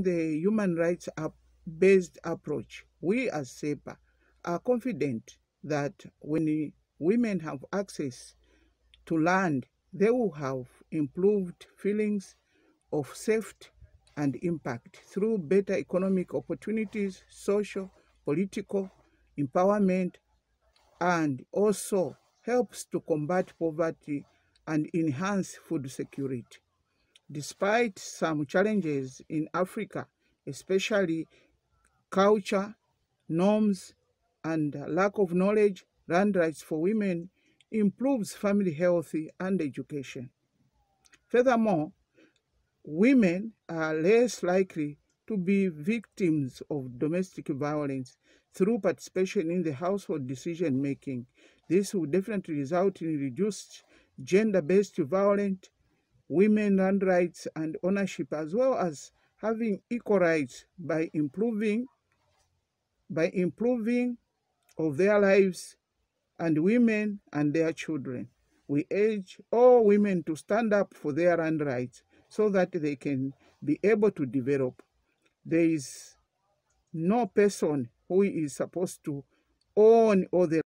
the human rights based approach, we as SEPA are confident that when women have access to land, they will have improved feelings of safety and impact through better economic opportunities, social, political empowerment, and also helps to combat poverty and enhance food security. Despite some challenges in Africa, especially culture, norms, and lack of knowledge, land rights for women improves family health and education. Furthermore, women are less likely to be victims of domestic violence through participation in the household decision making. This will definitely result in reduced gender-based violence, women land rights and ownership, as well as having equal rights by improving by improving of their lives and women and their children. We urge all women to stand up for their land rights so that they can be able to develop. There is no person who is supposed to own all the